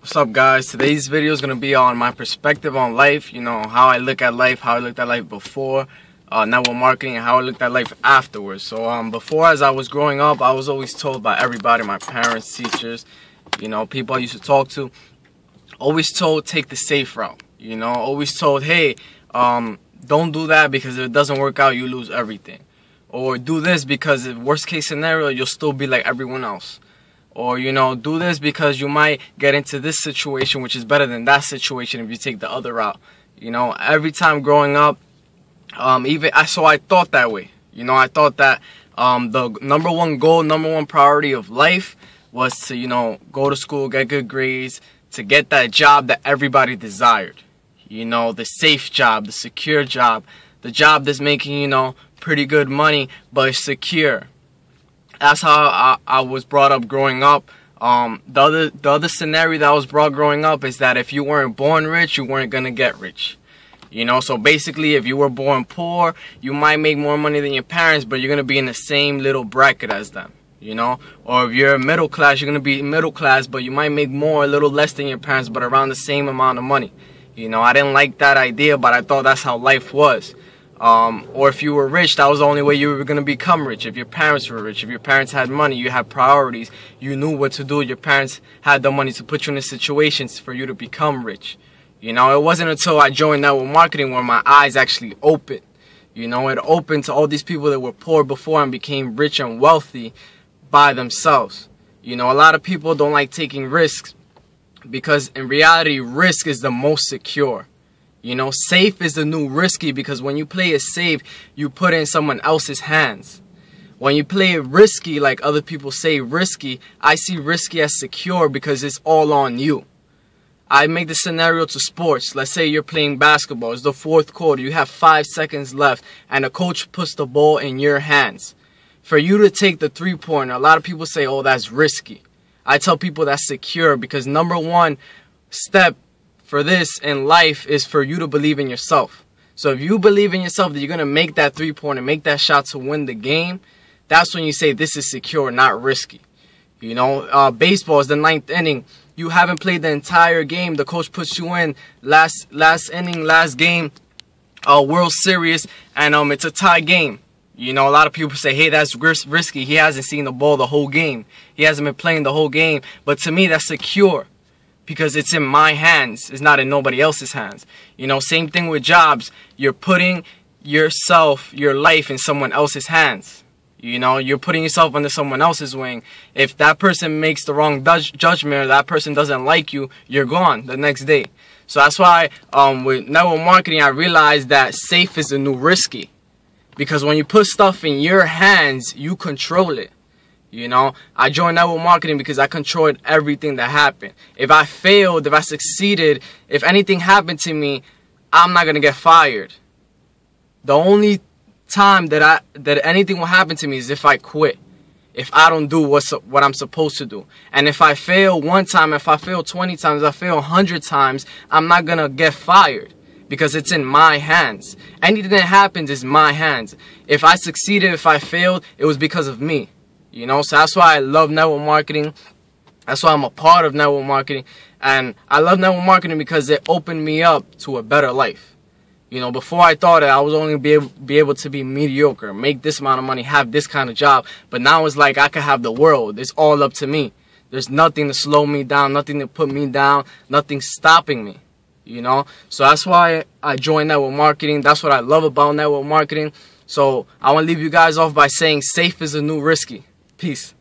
What's up guys? Today's video is going to be on my perspective on life, you know, how I look at life, how I looked at life before uh, network marketing and how I looked at life afterwards. So um, before as I was growing up, I was always told by everybody, my parents, teachers, you know, people I used to talk to, always told take the safe route, you know, always told, hey, um, don't do that because if it doesn't work out, you lose everything. Or do this because worst case scenario, you'll still be like everyone else or you know do this because you might get into this situation which is better than that situation if you take the other route. You know every time growing up um, even I so I thought that way. You know I thought that um, the number one goal number one priority of life was to you know go to school get good grades to get that job that everybody desired. You know the safe job the secure job the job that's making you know pretty good money but secure that's how I, I was brought up growing up. Um, the other the other scenario that I was brought growing up is that if you weren't born rich, you weren't gonna get rich. You know, so basically, if you were born poor, you might make more money than your parents, but you're gonna be in the same little bracket as them. You know, or if you're middle class, you're gonna be middle class, but you might make more, a little less than your parents, but around the same amount of money. You know, I didn't like that idea, but I thought that's how life was. Um, or if you were rich, that was the only way you were going to become rich. If your parents were rich, if your parents had money, you had priorities, you knew what to do. Your parents had the money to put you in the situations for you to become rich. You know, it wasn't until I joined network marketing where my eyes actually opened. You know, it opened to all these people that were poor before and became rich and wealthy by themselves. You know, a lot of people don't like taking risks because in reality, risk is the most secure. You know, safe is the new risky because when you play it safe, you put it in someone else's hands. When you play it risky, like other people say risky, I see risky as secure because it's all on you. I make the scenario to sports. Let's say you're playing basketball. It's the fourth quarter. You have five seconds left and the coach puts the ball in your hands. For you to take the three pointer, a lot of people say, oh, that's risky. I tell people that's secure because number one step for this in life is for you to believe in yourself. So if you believe in yourself that you're going to make that three pointer, make that shot to win the game, that's when you say this is secure, not risky. You know, uh, baseball is the ninth inning. You haven't played the entire game. The coach puts you in last last inning, last game, uh, World Series, and um, it's a tie game. You know, a lot of people say, hey, that's risky. He hasn't seen the ball the whole game. He hasn't been playing the whole game. But to me, that's secure because it's in my hands. It's not in nobody else's hands. You know, same thing with jobs. You're putting yourself, your life in someone else's hands. You know, you're putting yourself under someone else's wing. If that person makes the wrong judgment or that person doesn't like you, you're gone the next day. So that's why um, with network marketing, I realized that safe is the new risky. Because when you put stuff in your hands, you control it. You know, I joined network marketing because I controlled everything that happened. If I failed, if I succeeded, if anything happened to me, I'm not gonna get fired. The only time that I that anything will happen to me is if I quit. If I don't do what's what I'm supposed to do. And if I fail one time, if I fail 20 times, I fail 100 times, I'm not gonna get fired because it's in my hands. Anything that happens is my hands. If I succeeded, if I failed, it was because of me. You know, so that's why I love network marketing. That's why I'm a part of network marketing. And I love network marketing because it opened me up to a better life. You know, before I thought that I was only be able, be able to be mediocre, make this amount of money, have this kind of job. But now it's like I could have the world. It's all up to me. There's nothing to slow me down, nothing to put me down, nothing stopping me. You know, so that's why I joined network marketing. That's what I love about network marketing. So I want to leave you guys off by saying safe is a new risky. Peace.